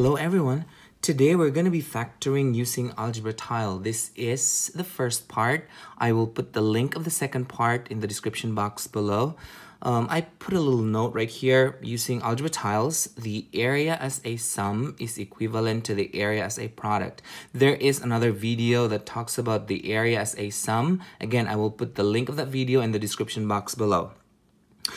Hello everyone. Today we're going to be factoring using algebra tile. This is the first part. I will put the link of the second part in the description box below. Um, I put a little note right here using algebra tiles. The area as a sum is equivalent to the area as a product. There is another video that talks about the area as a sum. Again, I will put the link of that video in the description box below.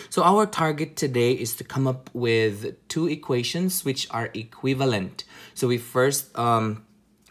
So our target today is to come up with two equations which are equivalent. So we first um,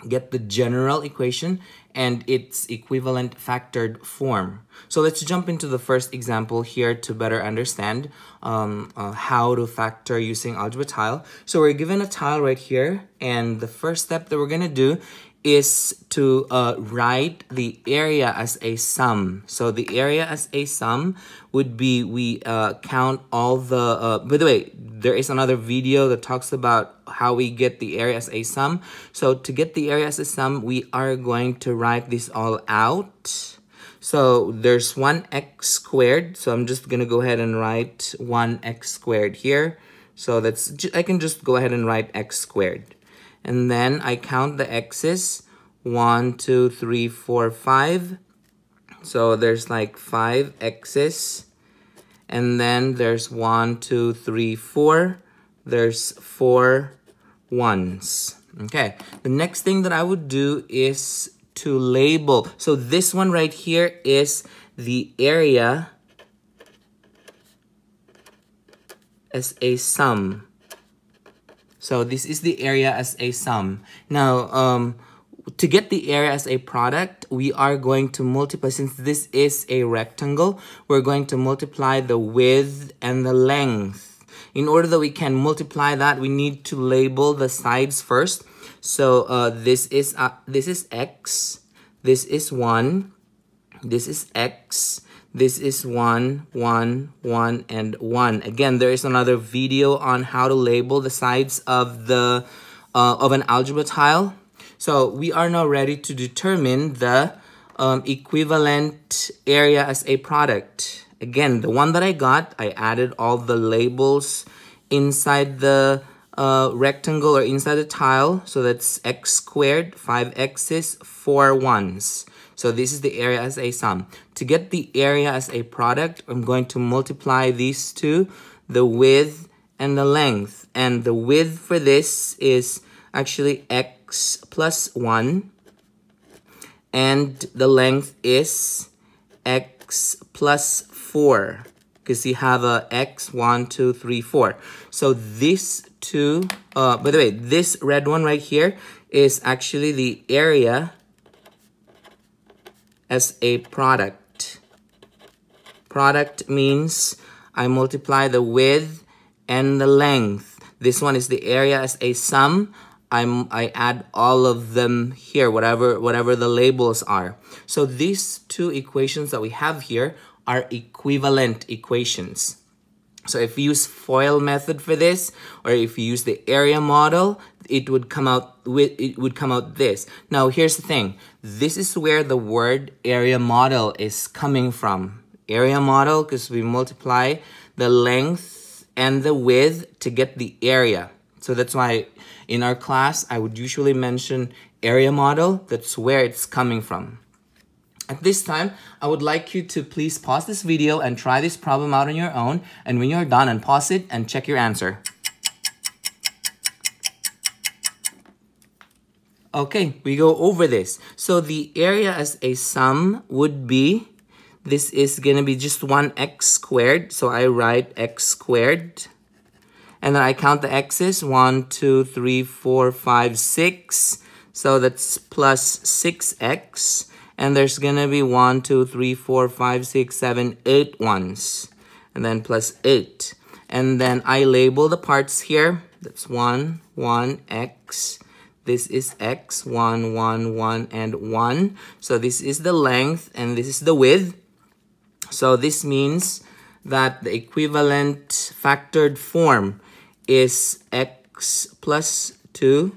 get the general equation and its equivalent factored form. So let's jump into the first example here to better understand um, uh, how to factor using algebra tile. So we're given a tile right here and the first step that we're going to do is to uh, write the area as a sum. So the area as a sum would be we uh, count all the, uh, by the way, there is another video that talks about how we get the area as a sum. So to get the area as a sum, we are going to write this all out. So there's 1x squared. So I'm just going to go ahead and write 1x squared here. So that's, I can just go ahead and write x squared. And then I count the x's. One, two, three, four, five. So there's like five x's. And then there's one, two, three, four. There's four ones. Okay, the next thing that I would do is to label. So this one right here is the area as a sum. So this is the area as a sum. Now, um, to get the area as a product, we are going to multiply, since this is a rectangle, we're going to multiply the width and the length. In order that we can multiply that, we need to label the sides first. So uh, this is uh, this is x, this is 1, this is x, this is one, one, one, and one. Again, there is another video on how to label the sides of the uh, of an algebra tile. So we are now ready to determine the um, equivalent area as a product. Again, the one that I got, I added all the labels inside the uh, rectangle or inside the tile. So that's x squared, 5 x's, 4 ones. So this is the area as a sum. To get the area as a product, I'm going to multiply these two, the width and the length. And the width for this is actually x plus 1. And the length is x plus 4. Because you have a x, 1, 2, 3, 4. So this two, uh, by the way, this red one right here is actually the area as a product. Product means I multiply the width and the length. This one is the area as a sum. I'm, I add all of them here, whatever, whatever the labels are. So these two equations that we have here are equivalent equations. So if you use FOIL method for this, or if you use the area model, it would come out with it would come out this. Now here's the thing. This is where the word area model is coming from. Area model because we multiply the length and the width to get the area. So that's why in our class I would usually mention area model. That's where it's coming from. At this time, I would like you to please pause this video and try this problem out on your own. And when you're done, unpause it and check your answer. Okay, we go over this. So the area as a sum would be, this is going to be just 1x squared. So I write x squared. And then I count the x's. 1, 2, 3, 4, 5, 6. So that's plus 6x and there's gonna be one, two, three, four, five, six, seven, eight ones, and then plus 8. And then I label the parts here. That's 1, 1, x. This is x, 1, 1, 1, and 1. So this is the length, and this is the width. So this means that the equivalent factored form is x plus 2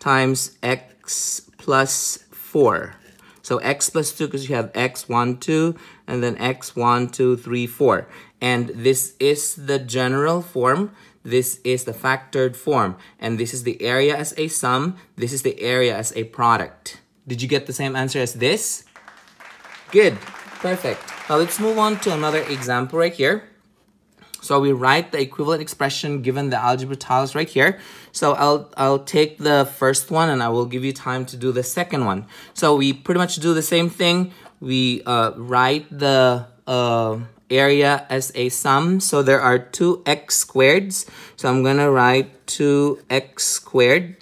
times x plus 4. So x plus 2 because you have x, 1, 2, and then x, 1, 2, 3, 4. And this is the general form. this is the factored form. And this is the area as a sum. This is the area as a product. Did you get the same answer as this? Good. Perfect. Now let's move on to another example right here. So we write the equivalent expression given the algebra tiles right here. So I'll, I'll take the first one and I will give you time to do the second one. So we pretty much do the same thing. We uh, write the uh, area as a sum. So there are two x squareds. So I'm going to write 2x squared.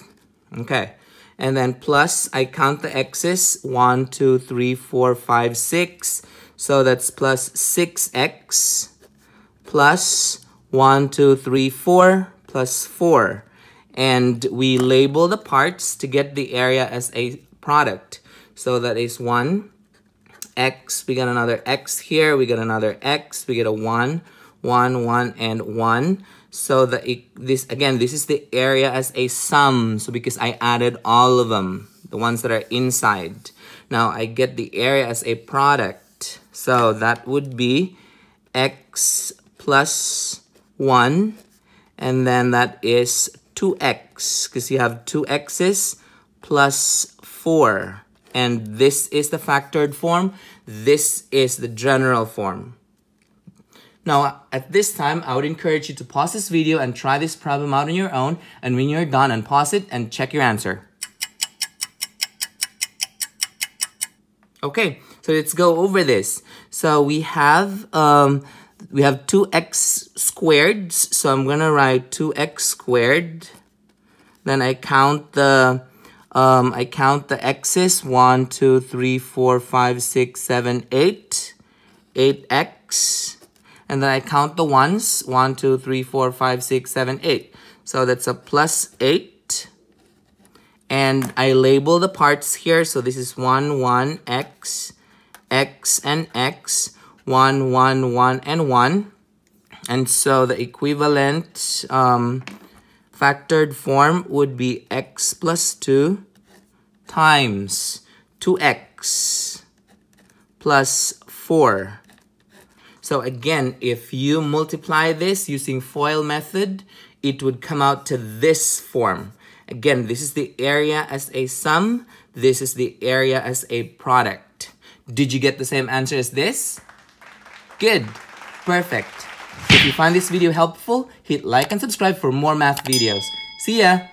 Okay. And then plus, I count the x's. 1, 2, 3, 4, 5, 6. So that's plus 6x plus 1, 2, 3, 4 plus 4. And we label the parts to get the area as a product. So that is 1, x, we got another x here, we got another x, we get a 1, 1, 1, and 1. So the this again, this is the area as a sum. So because I added all of them, the ones that are inside. Now I get the area as a product. So that would be x plus 1. And then that is 2x because you have 2 x's plus 4. And this is the factored form. This is the general form. Now, at this time, I would encourage you to pause this video and try this problem out on your own. And when you're done, unpause it and check your answer. Okay, so let's go over this. So we have um, we have 2x squared. So I'm going to write 2x squared. Then I count the um, I count the x's. 1, 2, 3, 4, 5, 6, 7, 8. 8x. And then I count the ones. 1, 2, 3, 4, 5, 6, 7, 8. So that's a plus 8. And I label the parts here. So this is 1, 1, x, x, and x. 1, 1, 1, and 1. And so the equivalent um, factored form would be x plus 2 times 2x plus 4. So again, if you multiply this using FOIL method, it would come out to this form. Again, this is the area as a sum. This is the area as a product. Did you get the same answer as this? Good. Perfect. If you find this video helpful, hit like and subscribe for more math videos. See ya!